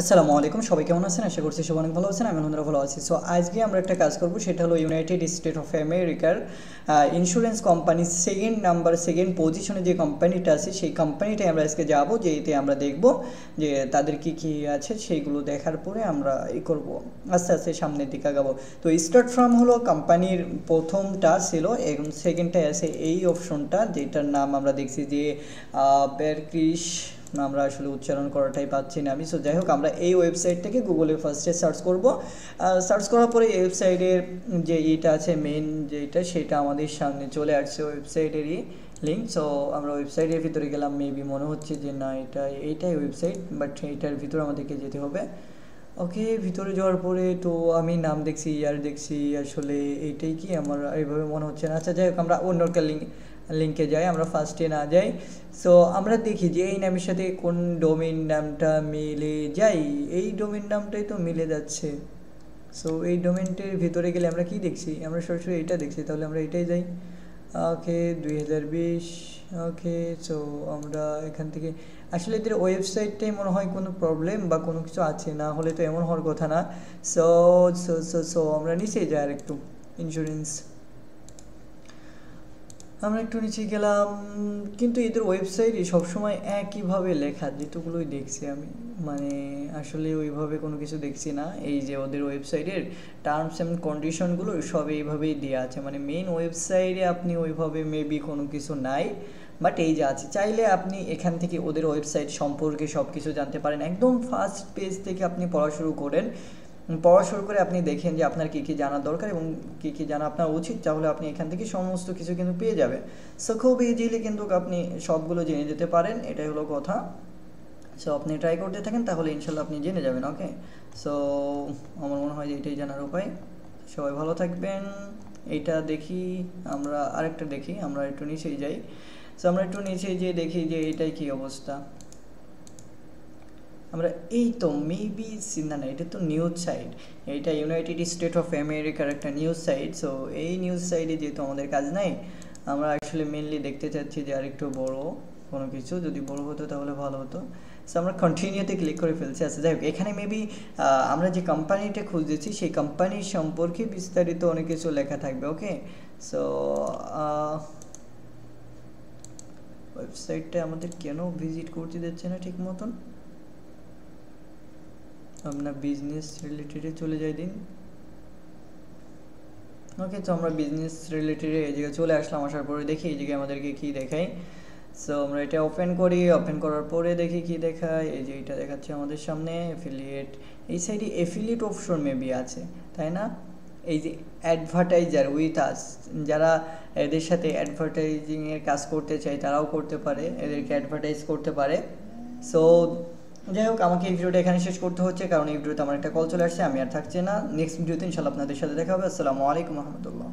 আসসালামু আলাইকুম, সবাই কেমন আছেন? আশা করছি সবাই অনেক ভালো আছেন, আমি আলহামদুলিল্লাহ ভালো আছি। সো আজকে আমরা একটা কাজ করব, সেটা হলো ইউনাইটেড স্টেট অফ আমেরিকার insurance company second number second পজিশনে যে কোম্পানিটা আছে, সেই কোম্পানিটাই আমরা আজকে যাব, যে এতে আমরা দেখব যে তাদের কি কি আছে, সেইগুলো দেখার পরে আমরা ই করব। আস্তে আস্তে সামনের দিকে আগাবো। তো স্টার্ট ফ্রম হলো কোম্পানির প্রথমটা ছিল, এবং সেকেন্ডটাই আছে এই অপশনটা যেটার নাম আমরা দেখছি যে বেরক্রিশ আমরা আসলে উচ্চারণ করাটাই পাচ্ছি না আমি। সো যাই হোক, আমরা এই ওয়েবসাইট থেকে গুগলে ফার্স্টে সার্চ করব। সার্চ করার পরে এই ওয়েবসাইটের যে ইটা আছে মেন যেটা সেটা আমাদের সামনে চলে আসছে ওয়েবসাইটেরই লিঙ্ক সো আমরা ওয়েবসাইটের ভিতরে গেলাম মেবি মনে হচ্ছে যে না, এটা, এইটাই ওয়েবসাইট বাট এইটার ভিতরে আমাদেরকে যেতে হবে। ওকে ভিতরে যাওয়ার পরে তো আমি নাম দেখছি ইয়ার দেখছি, আসলে এইটাই কি আমার, এইভাবে মনে হচ্ছে না। আচ্ছা যাই হোক, আমরা অন্য একটা লিঙ্ক লিঙ্কে যাই, আমরা ফার্স্টে না যাই। সো আমরা দেখি যে এই নামের সাথে কোন ডোমেন নামটা মিলে যাই এই ডোমেন নামটাই তো মিলে যাচ্ছে। সো এই ডোমেনটির ভিতরে গেলে আমরা কি দেখছি? আমরা সরাসরি এটা দেখছি, তাহলে আমরা এটাই যাই। ওকে, দুই হাজার বিশ, ওকে সো আমরা এখান থেকে আসলে এদের ওয়েবসাইটটাই মনে হয় কোনো প্রবলেম বা কোনো কিছু আছে, না হলে তো এমন হওয়ার কথা না। সো সো সো সো আমরা নিচে যাই আর একটু ইন্স্যুরেন্স আমরা একটু নিচে গেলাম, কিন্তু এদের ওয়েবসাইটে সবসময় একইভাবে লেখা, যেটুকুলোই দেখছি আমি। মানে আসলে ওইভাবে কোনো কিছু দেখছি না। এই যে ওদের ওয়েবসাইটের টার্মস অ্যান্ড কন্ডিশনগুলো সব এইভাবেই দেওয়া আছে। মানে মেন ওয়েবসাইটে আপনি ওইভাবে মেবি কোনো কিছু নাই বাট এই যে আছে। চাইলে আপনি এখান থেকে ওদের ওয়েবসাইট সম্পর্কে সব কিছু জানতে পারেন। একদম ফার্স্ট পেজ থেকে আপনি পড়া শুরু করেন। পড়া শুরু করে আপনি দেখেন যে আপনার কী কী জানার দরকার এবং কী কী জানা আপনার উচিত, তাহলে আপনি এখান থেকে সমস্ত কিছু কিন্তু পেয়ে যাবেন। সো খুব ইজিলি কিন্তু আপনি সবগুলো জেনে যেতে পারেন, এটাই হলো কথা। সো আপনি ট্রাই করতে থাকেন, তাহলে ইনশাল্লাহ আপনি জেনে যাবেন ওকে সো আমার মনে হয় যে এটাই জানার উপায়। সবাই ভালো থাকবেন। এইটা দেখি, আমরা আরেকটা দেখি, আমরা একটু নিচেই যাই। সো আমরা একটু নিচে যেয়ে দেখি যে এটাই কি অবস্থা। আমরা এই তো মেবি না না, এটা তো নিউজ সাইট এটা ইউনাইটেড স্টেট অফ আমেরিকার একটা নিউজ সাইট সো এই নিউজ সাইটে যেহেতু আমাদের কাজ নাই, আমরা আসলে মেনলি দেখতে চাচ্ছি যে আরেকটু বড় কোনো কিছু, যদি বড় হতো তাহলে ভালো হতো। সো আমরা কন্টিনিউতে ক্লিক করে ফেলছি। আচ্ছা যাই হোক, এখানে মেবি আমরা যে কোম্পানিটা খুঁজেছি, সেই কোম্পানির সম্পর্কে বিস্তারিত অনেক কিছু লেখা থাকবে ওকে সো ওয়েবসাইটটা আমাদের কেন ভিজিট করতে দিচ্ছে না ঠিক মতন? আপনার বিজনেস রিলেটেডে চলে যাই দিন। ওকে তো আমরা বিজনেস রিলেটেডে এই জায়গায় চলে আসলাম, আসার পরে দেখি এই জায়গায় আমাদেরকে কী দেখায়। সো আমরা এটা ওপেন করি ওপেন করার পরে দেখি কি দেখায়। এই যে এটা দেখাচ্ছে আমাদের সামনে এফিলিয়েট এই সাইডে এফিলিয়েট অপশন মেবি আছে, তাই না? এই যে অ্যাডভার্টাইজার উইথ আস যারা এদের সাথে অ্যাডভার্টাইজিংয়ের কাজ করতে চায়, তারাও করতে পারে, এদেরকে অ্যাডভার্টাইজ করতে পারে। সো যাই হোক, আমাকে এই ভিডিওটা এখানে শেষ করতে হচ্ছে, কারণ এই ভিডিওতে আমার একটা কল চলে আসছে, আমি আর থাকছি না। নেক্সট ভিডিওতে ইনশাল্লাহ আপনাদের সাথে দেখা হবে। আসসালামু আলাইকুম রহমতুল্লাহ।